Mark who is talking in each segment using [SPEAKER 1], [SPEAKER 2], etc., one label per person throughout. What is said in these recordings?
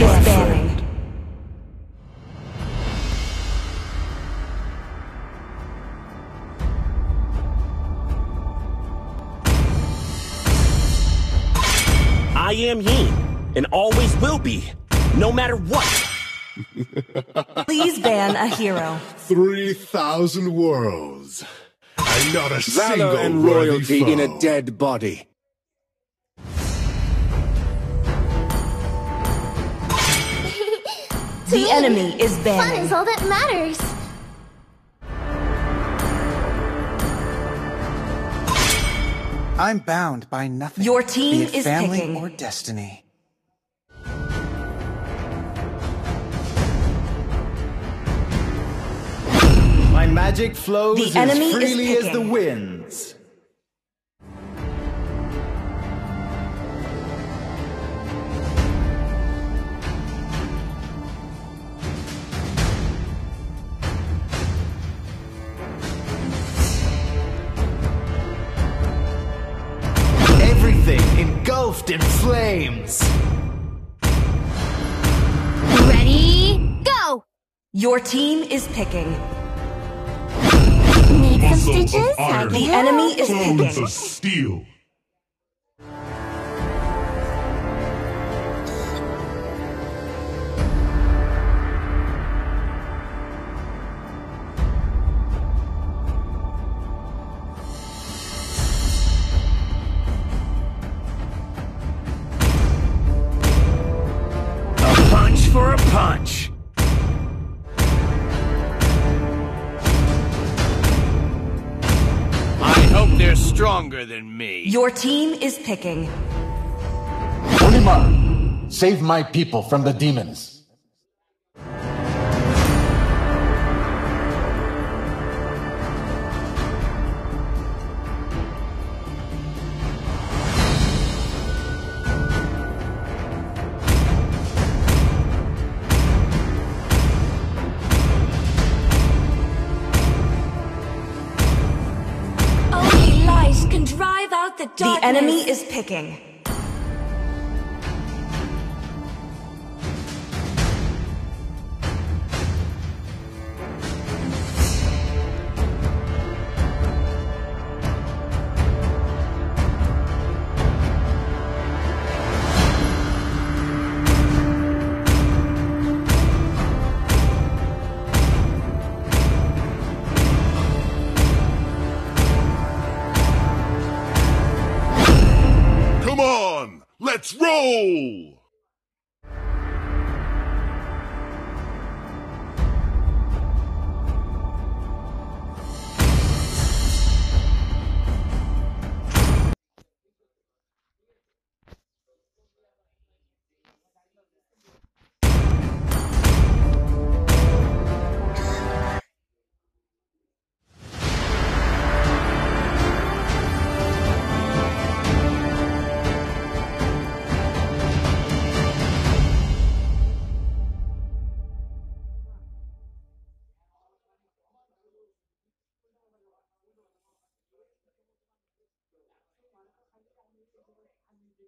[SPEAKER 1] is banning.
[SPEAKER 2] I am Yin, and always will be, no matter what.
[SPEAKER 1] Please ban a hero.
[SPEAKER 3] 3,000 worlds. And not a
[SPEAKER 4] Valor
[SPEAKER 3] single
[SPEAKER 4] and
[SPEAKER 3] worthy
[SPEAKER 4] royalty in a dead body.
[SPEAKER 1] The enemy is
[SPEAKER 5] Fun is all that matters.
[SPEAKER 6] I'm bound by nothing.
[SPEAKER 1] Your team
[SPEAKER 6] be it
[SPEAKER 1] is
[SPEAKER 6] family
[SPEAKER 1] picking.
[SPEAKER 6] or destiny.
[SPEAKER 7] My magic flows
[SPEAKER 1] The enemy
[SPEAKER 7] as
[SPEAKER 1] is
[SPEAKER 7] freely as the
[SPEAKER 1] picking. Your team is picking.
[SPEAKER 5] Need some stitches? I
[SPEAKER 3] iron.
[SPEAKER 5] can
[SPEAKER 1] The enemy is
[SPEAKER 3] Bones
[SPEAKER 1] picking.
[SPEAKER 3] of steel.
[SPEAKER 1] Your team is picking.
[SPEAKER 8] Olimar, save my people from the demons.
[SPEAKER 9] The
[SPEAKER 1] The enemy is picking.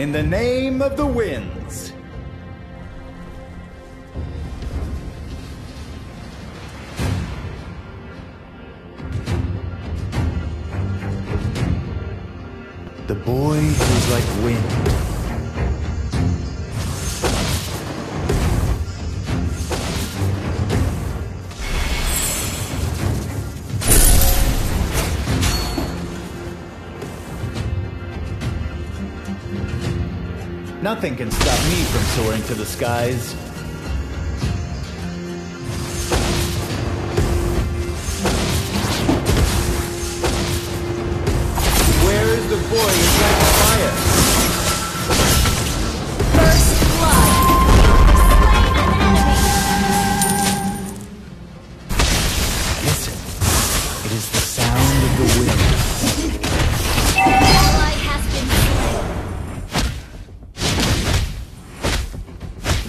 [SPEAKER 7] In the name of the winds. The boy who's like wind. Nothing can stop me from soaring to the skies.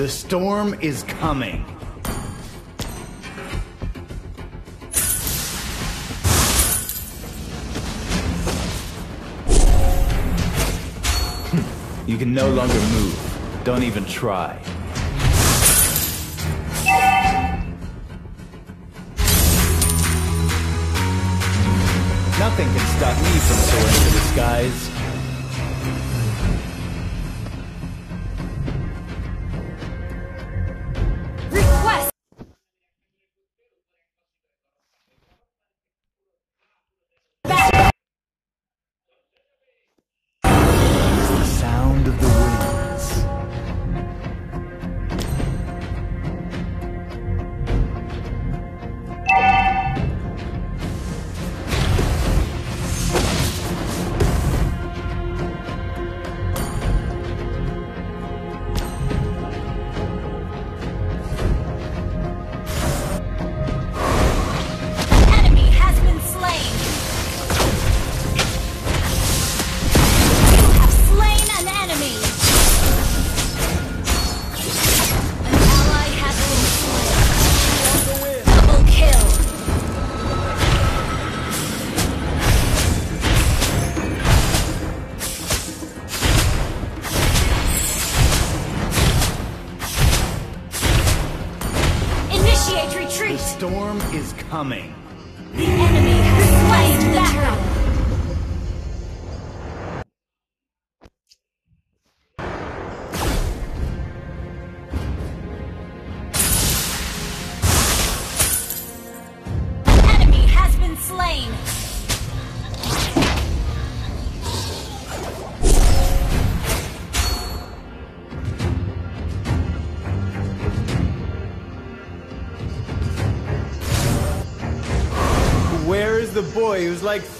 [SPEAKER 7] The storm is coming. Hmm. You can no longer move. Don't even try. Nothing can stop me from soaring to the skies. storm is coming.
[SPEAKER 9] The enemy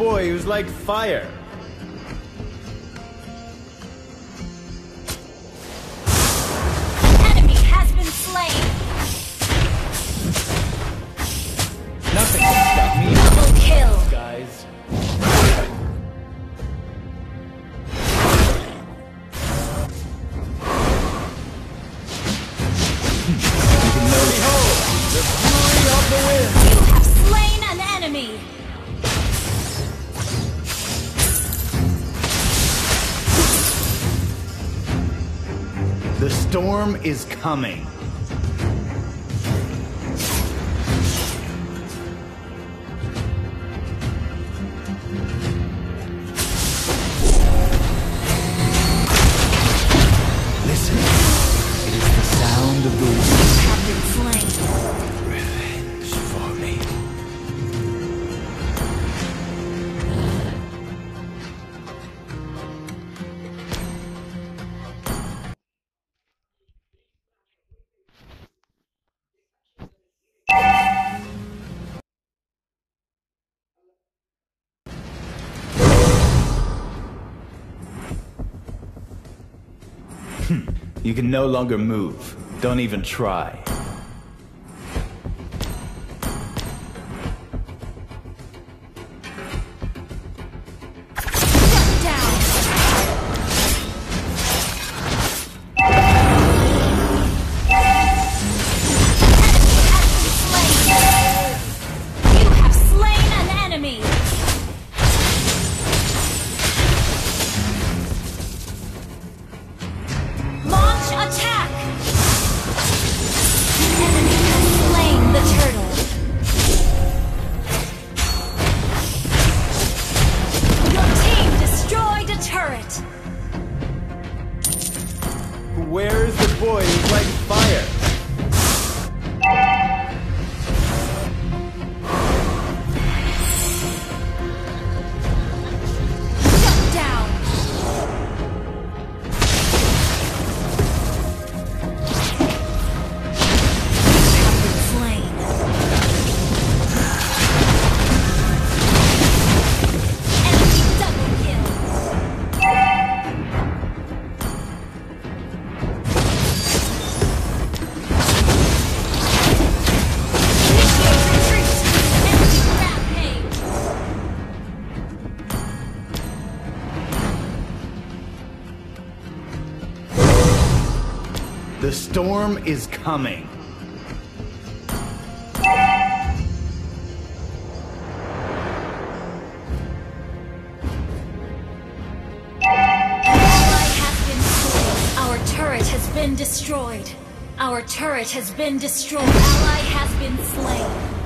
[SPEAKER 7] boy who's like fire. storm is coming. You can no longer move. Don't even try. storm is coming.
[SPEAKER 9] destroyed. Our turret has been destroyed. Ally has been slain.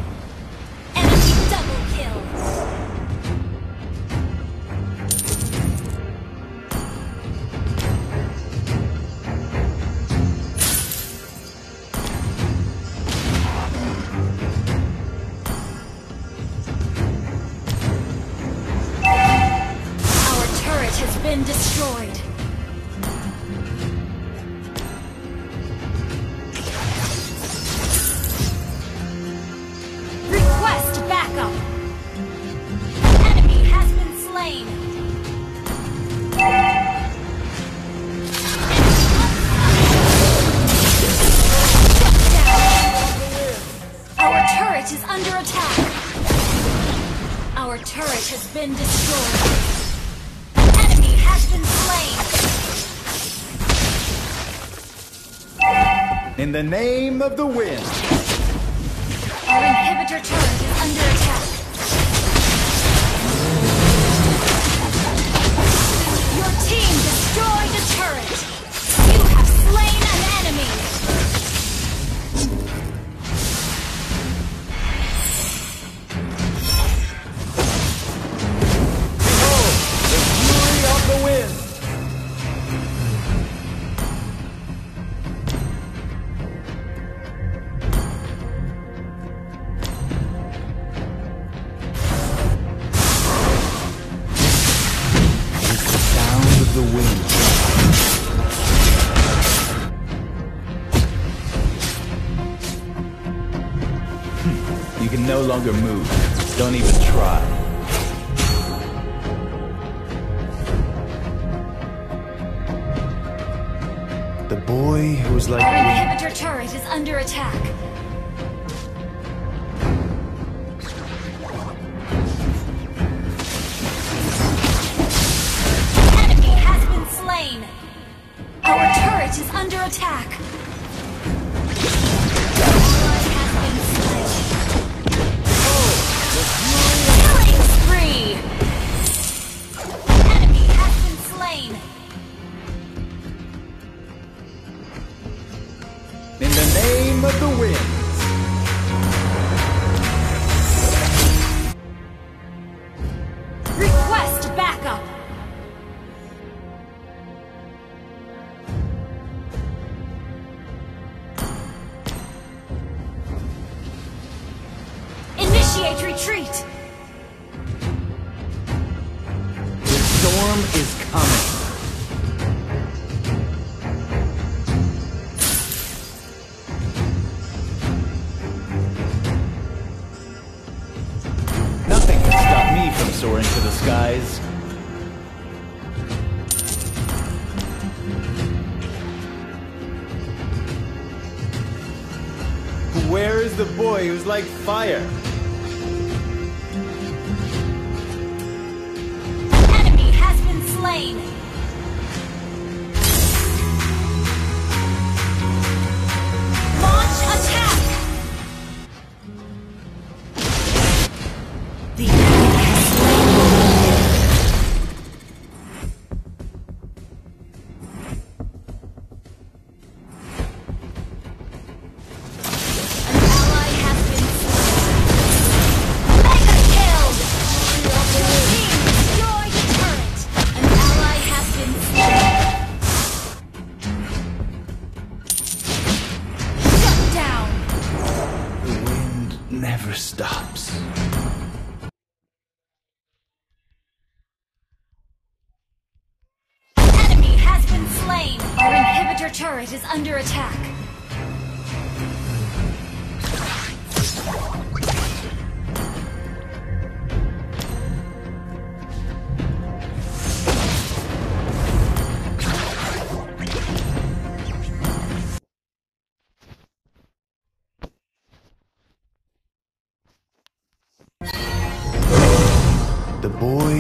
[SPEAKER 9] been destroyed. An enemy has been slain.
[SPEAKER 7] In the name of the wind.
[SPEAKER 9] Our inhibitor turret is under
[SPEAKER 7] move. Don't even try. The boy who's like...
[SPEAKER 9] Our inhibitor turret is under attack.
[SPEAKER 7] The boy who's like fire?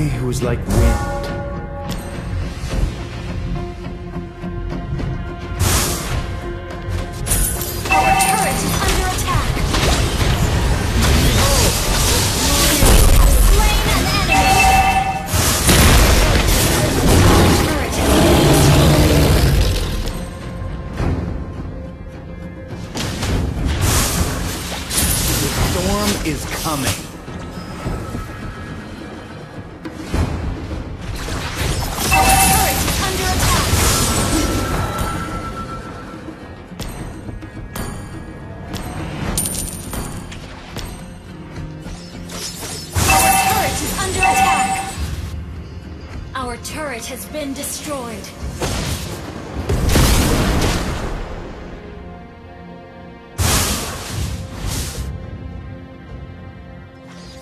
[SPEAKER 7] Who was like wind.
[SPEAKER 9] Turret has been destroyed.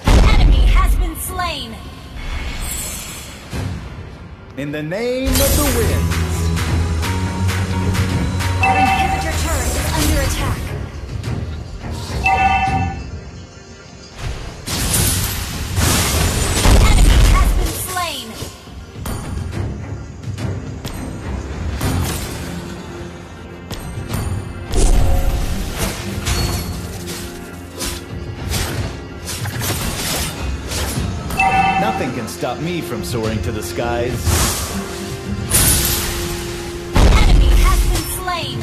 [SPEAKER 9] Enemy has been slain.
[SPEAKER 7] In the name of the wind. Stop me from soaring to the skies.
[SPEAKER 9] Enemy has been slain.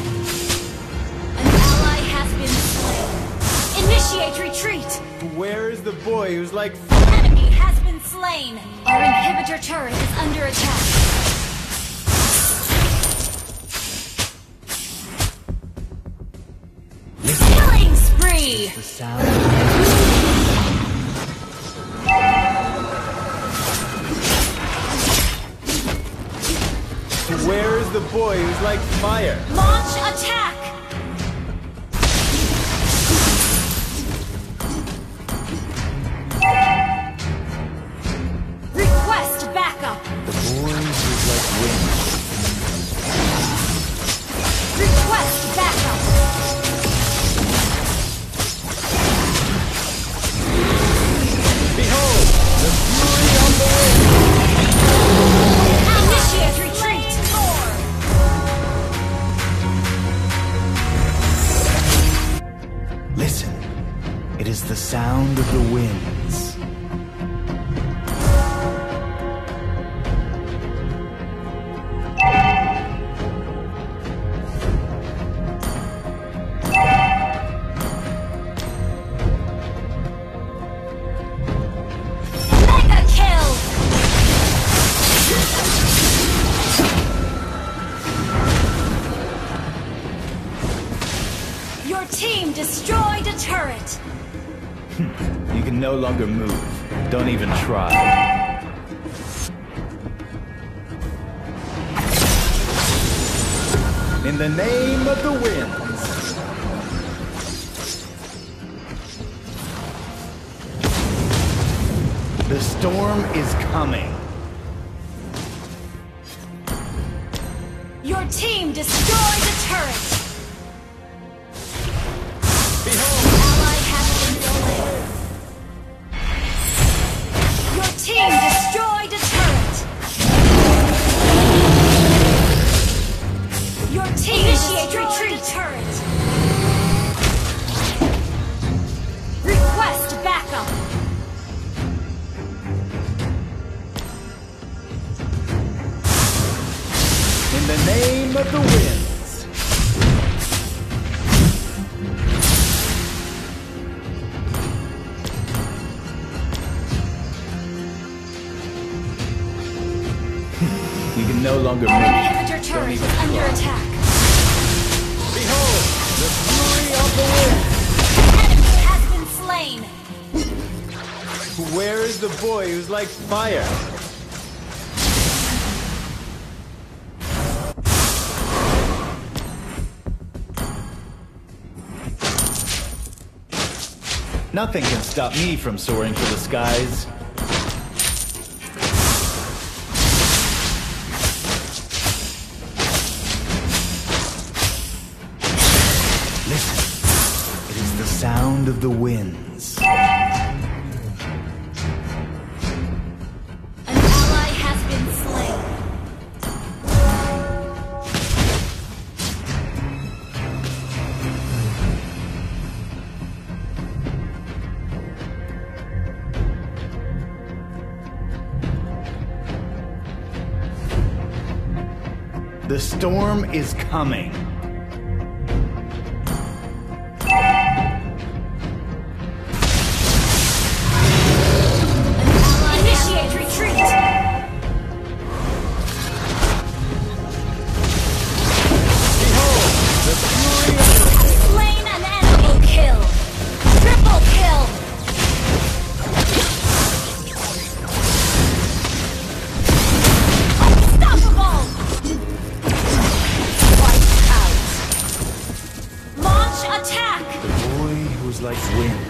[SPEAKER 9] An ally has been slain. Initiate retreat.
[SPEAKER 7] Where is the boy who's like
[SPEAKER 9] Enemy has been slain. Our inhibitor turret is under attack. Killing spree.
[SPEAKER 7] the sound? The boy who's like fire?
[SPEAKER 9] Launch attack.
[SPEAKER 7] Sound of the winds. Longer move. Don't even try. In the name of the winds. The storm is coming.
[SPEAKER 9] Your team destroyed
[SPEAKER 7] the turret. Boy who's like fire? Nothing can stop me from soaring to the skies. Listen, it is the sound of the winds. The storm is coming. Like wind.